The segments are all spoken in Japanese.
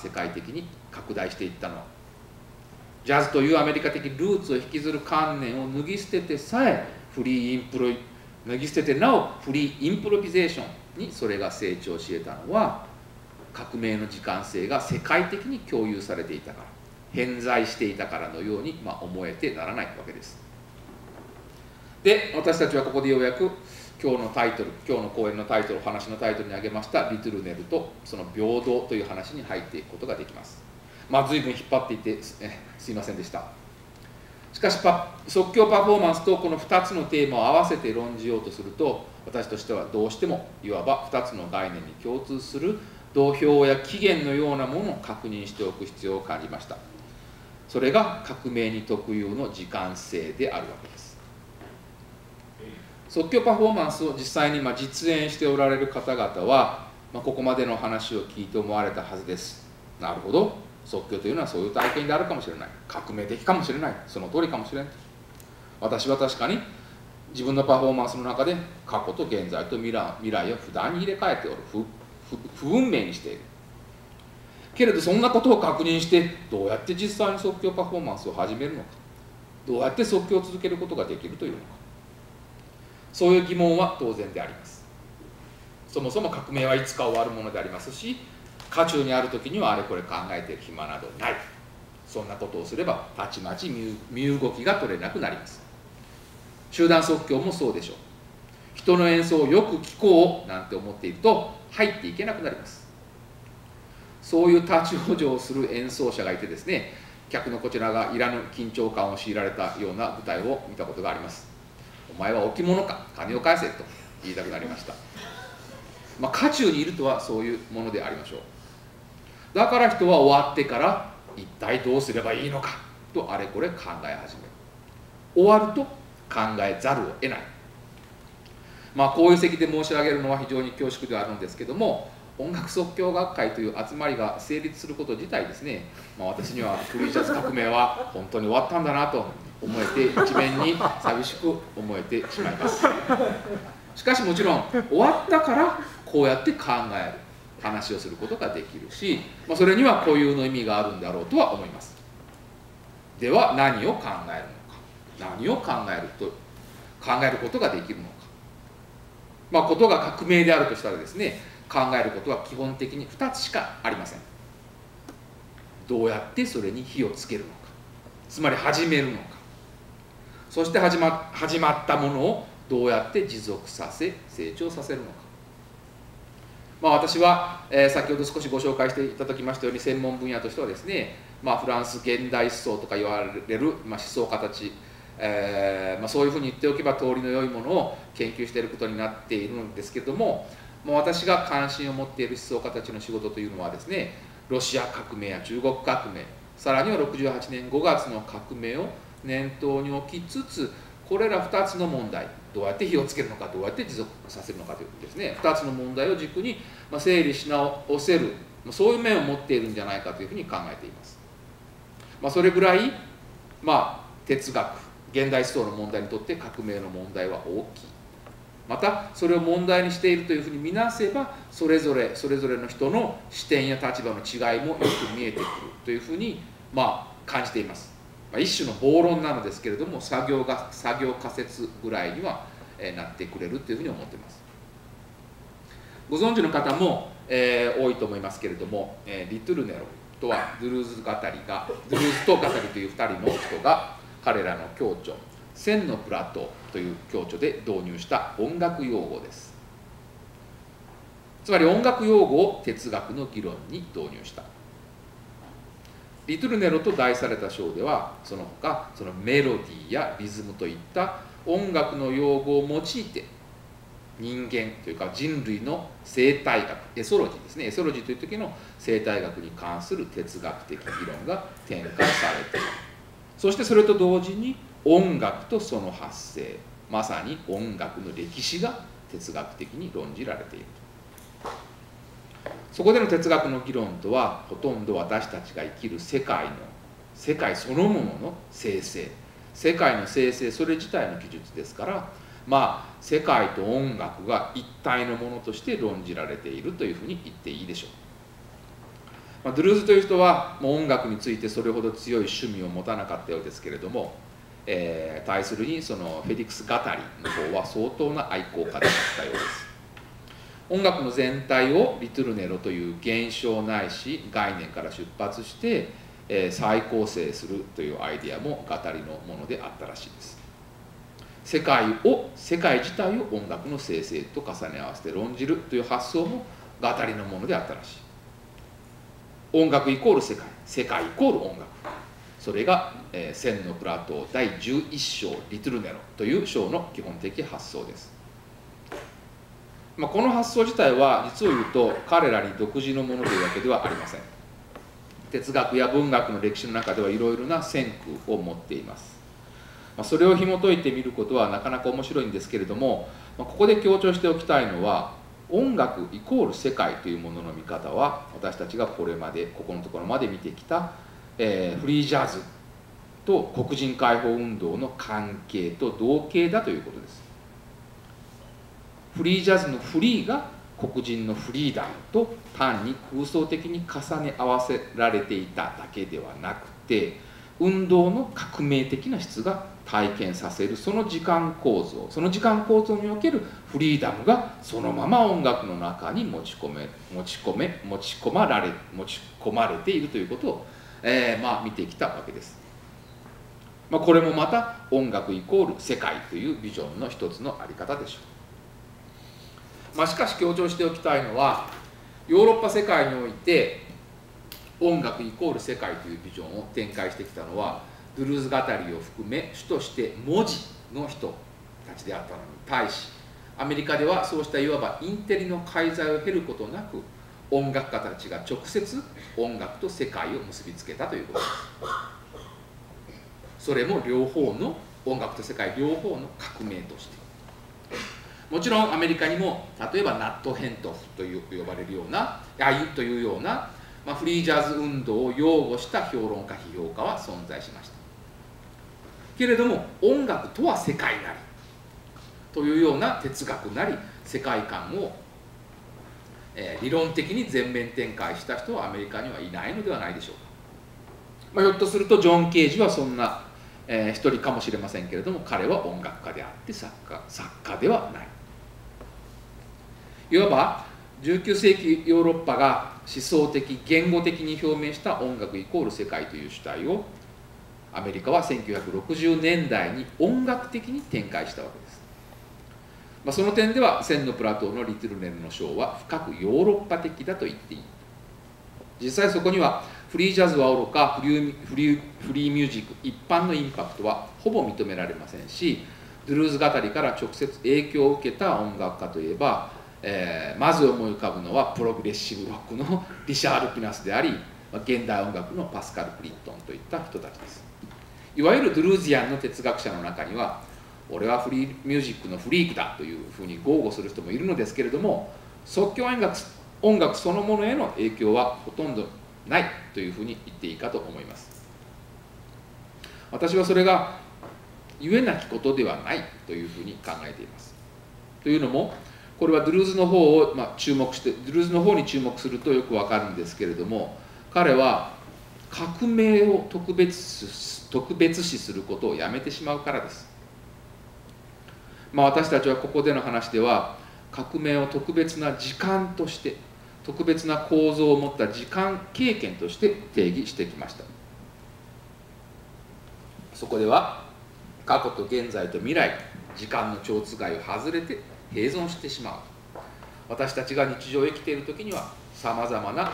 世界的に拡大していったの。はジャズというアメリカ的ルーツを引きずる観念を脱ぎ捨ててさえフリーインプロ脱ぎ捨ててなおフリーインプロビゼーションにそれが成長し得たのは革命の時間性が世界的に共有されていたから偏在していたからのように、まあ、思えてならないわけです。で私たちはここでようやく今日のタイトル今日の講演のタイトル話のタイトルに挙げましたリトルネルとその平等という話に入っていくことができます。まあ随分引っ張っていてすいませんでした。しかし即興パフォーマンスとこの2つのテーマを合わせて論じようとすると私としてはどうしてもいわば2つの概念に共通する同票や期限のようなものを確認しておく必要を感じました。それが革命に特有の時間性であるわけです。即興パフォーマンスを実際にま実演しておられる方々は、まここまでの話を聞いて思われたはずです。なるほど。即興というのはそういう体験であるかもしれない。革命的かもしれない。その通りかもしれない私は確かに自分のパフォーマンスの中で過去と現在と未来未来を不断に入れ替えておる。不運命にしている。けれどそんなことを確認してどうやって実際に即興パフォーマンスを始めるのか。どうやって即興を続けることができるというのか。そういう疑問は当然であります。そもそも革命はいつか終わるものでありますし渦中にある時にはあれこれ考えている暇などない。そんなことをすればたちまち身動きが取れなくなります。集団即興もそうでしょう。人の演奏をよく聴こうなんて思っていると入っていけなくなります。そういう立ち往生する演奏者がいてですね客のこちらがいらぬ緊張感を強いられたような舞台を見たことがあります。お前は置物か金を返せと言いたくなりました。まあ渦中にいるとはそういうものでありましょう。だから人は終わってから一体どうすればいいのかとあれこれ考え始める。終わると考えざるを得ない。まあこういう席で申し上げるのは非常に恐縮ではあるんですけども音楽即興学会という集まりが成立すること自体ですね、まあ、私にはフリージャズ革命は本当に終わったんだなと思えて一面に寂しく思えてしまいます。しかしもちろん終わったからこうやって考える話をすることができるし、まあ、それには固有の意味があるんだろうとは思います。では何を考えるのか？何を考えると考えることができるのか？まあことが革命であるとしたらですね考えることは基本的に2つしかありません。どうやってそれに火をつけるのか。つまり始めるのか。そして始ま始まったものをどうやって持続させ成長させるのか。まあ、私は、えー、先ほど少しご紹介していただきましたように専門分野としてはですね、まあ、フランス現代思想とか言われる、まあ、思想家たち、えーまあ、そういうふうに言っておけば通りの良いものを研究していることになっているんですけども、まあ、私が関心を持っている思想家たちの仕事というのはですねロシア革命や中国革命さらには68年5月の革命を念頭に置きつつこれら2つの問題どうやって火をつけるのかどうやって持続させるのかというですね。2つの問題を軸に整理し直せるそういう面を持っているんじゃないかというふうに考えています、まあ、それぐらい、まあ、哲学現代思想の問題にとって革命の問題は大きい。またそれを問題にしているというふうに見なせばそれぞれそれぞれの人の視点や立場の違いもよく見えてくるというふうに、まあ、感じています。まあ、一種の暴論なのですけれども作業が作業仮説ぐらいには、なってくれるというふうに思っています。ご存知の方も、えー、多いと思いますけれども、えー、リトゥルネロとはドゥルーズ語りがドゥルーズと語りという2人の人が彼らの共著「千のプラト」という共著で導入した音楽用語です。つまり音楽用語を哲学の議論に導入した。リトルネロと題された章ではその他そのメロディーやリズムといった音楽の用語を用いて人間というか人類の生態学エソロジーですね。エソロジーという時の生態学に関する哲学的議論が展開されている。そしてそれと同時に音楽とその発生まさに音楽の歴史が哲学的に論じられている。そこでの哲学の議論とはほとんど私たちが生きる世界の世界そのものの生成。世界の生成それ自体の記述ですからまあ世界と音楽が一体のものとして論じられているというふうに言っていいでしょう。まあ、ドゥルーズという人はもう音楽についてそれほど強い趣味を持たなかったようですけれども、えー、対するにそのフェディクス・ガタリの方は相当な愛好家だったようです。音楽の全体をリトゥルネロという現象ないし概念から出発して、えー、再構成するというアイデアもガタリのものであったらしいです。世界を世界自体を音楽の生成と重ね合わせて論じるという発想もガタリのものであったらしい。音楽イコール世界。世界イコール音楽。それが、えー、千のプラトー第11章リトルネロという章の基本的発想です、まあ、この発想自体は実を言うと彼らに独自のものというわけではありません。哲学や文学の歴史の中ではいろいろな先駆を持っています。まそれを紐解いてみることはなかなか面白いんですけれども、まここで強調しておきたいのは音楽イコール世界というものの見方は私たちがこれまでここのところまで見てきた、えー、フリージャズと黒人解放運動の関係と同型だということです。フリージャズのフリーが黒人のフリーダムと単に空想的に重ね合わせられていただけではなくて運動の革命的な質が体験させるその時間構造その時間構造におけるフリーダムがそのまま音楽の中に持ち込め持ち込め持ち込まれ持ち込まれているということを、えー、まあ、見てきたわけです。まあ、これもまた音楽イコール世界というビジョンの一つのあり方でしょう。まあ、しかし強調しておきたいのはヨーロッパ世界において音楽イコール世界というビジョンを展開してきたのはドゥルーズ語りを含め主として文字の人たちであったのに対しアメリカではそうしたいわばインテリの介在を経ることなく音楽家たちが直接音楽と世界を結びつけたということですそれも両方の音楽と世界両方の革命としてもちろんアメリカにも例えばナット・ヘントフと呼ばれるようなあゆというような、まあ、フリージャーズ運動を擁護した評論家批評家は存在しました。けれども音楽とは世界なりというような哲学なり世界観を、えー、理論的に全面展開した人はアメリカにはいないのではないでしょうか、まあ、ひょっとするとジョン・ケージはそんな、えー、一人かもしれませんけれども彼は音楽家であって作家作家ではない。いわば19世紀ヨーロッパが思想的言語的に表明した音楽イコール世界という主体をアメリカは1960年代に音楽的に展開したわけです、まあ、その点では千のプラトーのリトルネルの章は深くヨーロッパ的だと言っていい。実際そこにはフリージャズはおろかフリーフリーフリーミュージック一般のインパクトはほぼ認められませんしドゥルーズ語りから直接影響を受けた音楽家といえば、えー、まず思い浮かぶのはプログレッシブロックのリシャール・ピナスであり現代音楽のパスカル・クリントンといった人たちです。いわゆるドゥルーズィアンの哲学者の中には俺はフリーミュージックのフリークだというふうに豪語する人もいるのですけれども即興音楽音楽そのものへの影響はほとんどないというふうに言っていいかと思います私はそれが言えなきことではないというふうに考えていますというのもこれはドゥルーズの方を、まあ、注目してドゥルーズの方に注目するとよくわかるんですけれども彼は革命を特別特別視することをやめてしまうからです。まあ、私たちはここでの話では革命を特別な時間として特別な構造を持った時間経験として定義してきました。そこでは過去と現在と未来時間の蝶番を外れて併存してしまう。私たちが日常を生きている時にはさまざまな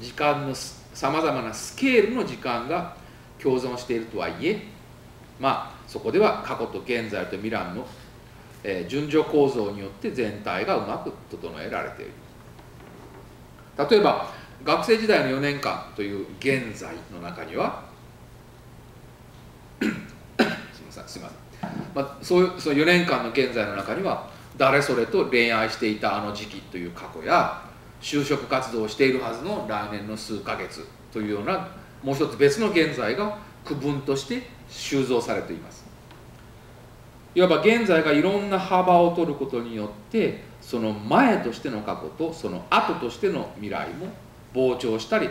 時間のさまざまなスケールの時間が共存しているとはいえまあそこでは過去と現在と未来の、えー、順序構造によって全体がうまく整えられている。例えば学生時代の4年間という現在の中には すみませんすみません、まあ、そういうその4年間の現在の中には誰それと恋愛していたあの時期という過去や就職活動をしているはずの来年の数ヶ月というようなもう一つ別の現在が区分として収蔵されています。いわば現在がいろんな幅を取ることによってその前としての過去とその後としての未来も膨張したり